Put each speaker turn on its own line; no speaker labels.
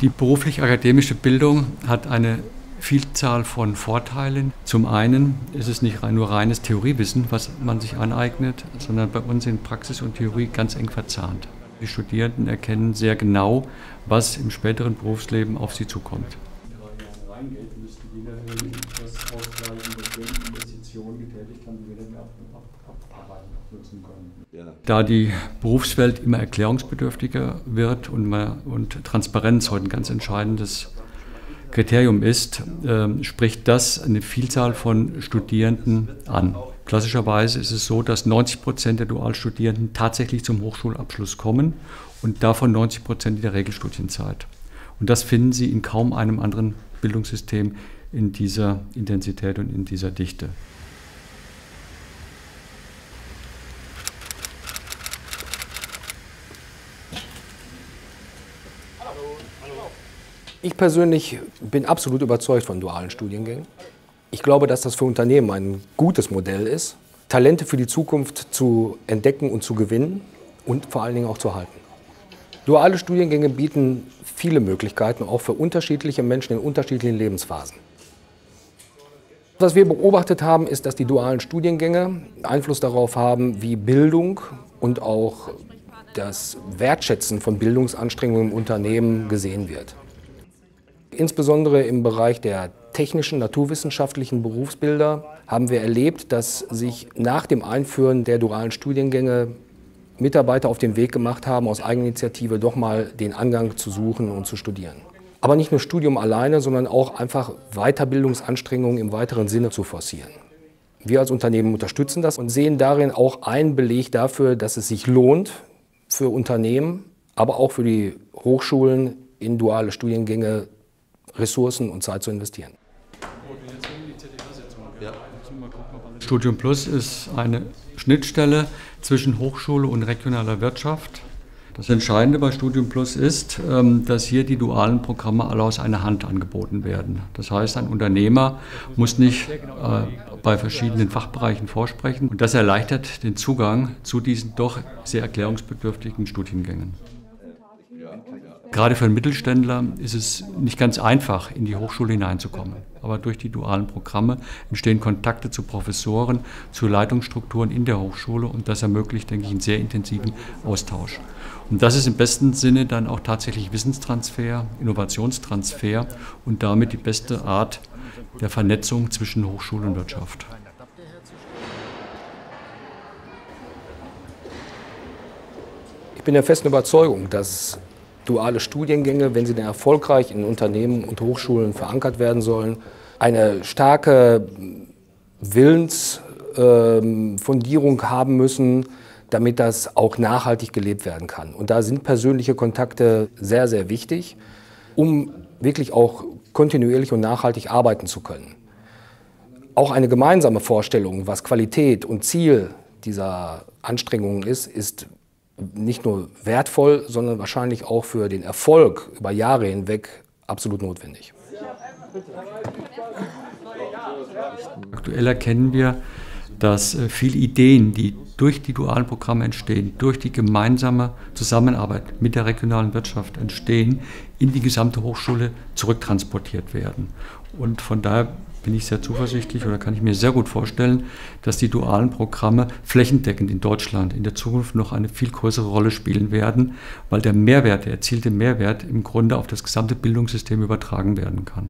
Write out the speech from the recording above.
Die beruflich-akademische Bildung hat eine Vielzahl von Vorteilen. Zum einen ist es nicht nur reines Theoriewissen, was man sich aneignet, sondern bei uns sind Praxis und Theorie ganz eng verzahnt. Die Studierenden erkennen sehr genau, was im späteren Berufsleben auf sie zukommt. Da die Berufswelt immer erklärungsbedürftiger wird und, man, und Transparenz heute ein ganz entscheidendes Kriterium ist, äh, spricht das eine Vielzahl von Studierenden an. Klassischerweise ist es so, dass 90 Prozent der Dualstudierenden tatsächlich zum Hochschulabschluss kommen und davon 90 Prozent in der Regelstudienzeit. Und das finden Sie in kaum einem anderen Bildungssystem in dieser Intensität und in dieser Dichte.
Ich persönlich bin absolut überzeugt von dualen Studiengängen. Ich glaube, dass das für Unternehmen ein gutes Modell ist, Talente für die Zukunft zu entdecken und zu gewinnen und vor allen Dingen auch zu halten. Duale Studiengänge bieten viele Möglichkeiten, auch für unterschiedliche Menschen in unterschiedlichen Lebensphasen. Was wir beobachtet haben, ist, dass die dualen Studiengänge Einfluss darauf haben, wie Bildung und auch das Wertschätzen von Bildungsanstrengungen im Unternehmen gesehen wird. Insbesondere im Bereich der technischen, naturwissenschaftlichen Berufsbilder haben wir erlebt, dass sich nach dem Einführen der dualen Studiengänge Mitarbeiter auf den Weg gemacht haben, aus Eigeninitiative doch mal den Angang zu suchen und zu studieren. Aber nicht nur Studium alleine, sondern auch einfach Weiterbildungsanstrengungen im weiteren Sinne zu forcieren. Wir als Unternehmen unterstützen das und sehen darin auch einen Beleg dafür, dass es sich lohnt, für Unternehmen, aber auch für die Hochschulen in duale Studiengänge Ressourcen und Zeit zu investieren.
Studium Plus ist eine Schnittstelle zwischen Hochschule und regionaler Wirtschaft. Das Entscheidende bei Studium Plus ist, ähm, dass hier die dualen Programme alle aus einer Hand angeboten werden. Das heißt, ein Unternehmer muss nicht äh, bei verschiedenen Fachbereichen vorsprechen und das erleichtert den Zugang zu diesen doch sehr erklärungsbedürftigen Studiengängen. Gerade für einen Mittelständler ist es nicht ganz einfach, in die Hochschule hineinzukommen. Aber durch die dualen Programme entstehen Kontakte zu Professoren, zu Leitungsstrukturen in der Hochschule und das ermöglicht, denke ich, einen sehr intensiven Austausch. Und das ist im besten Sinne dann auch tatsächlich Wissenstransfer, Innovationstransfer und damit die beste Art der Vernetzung zwischen Hochschule und Wirtschaft.
Ich bin der festen Überzeugung, dass duale Studiengänge, wenn sie dann erfolgreich in Unternehmen und Hochschulen verankert werden sollen, eine starke Willensfundierung haben müssen, damit das auch nachhaltig gelebt werden kann. Und da sind persönliche Kontakte sehr, sehr wichtig, um wirklich auch kontinuierlich und nachhaltig arbeiten zu können. Auch eine gemeinsame Vorstellung, was Qualität und Ziel dieser Anstrengungen ist, ist nicht nur wertvoll, sondern wahrscheinlich auch für den Erfolg über Jahre hinweg absolut notwendig.
Aktuell erkennen wir, dass äh, viele Ideen, die durch die dualen Programme entstehen, durch die gemeinsame Zusammenarbeit mit der regionalen Wirtschaft entstehen, in die gesamte Hochschule zurücktransportiert werden. Und von daher bin ich sehr zuversichtlich oder kann ich mir sehr gut vorstellen, dass die dualen Programme flächendeckend in Deutschland in der Zukunft noch eine viel größere Rolle spielen werden, weil der Mehrwert, der erzielte Mehrwert im Grunde auf das gesamte Bildungssystem übertragen werden kann.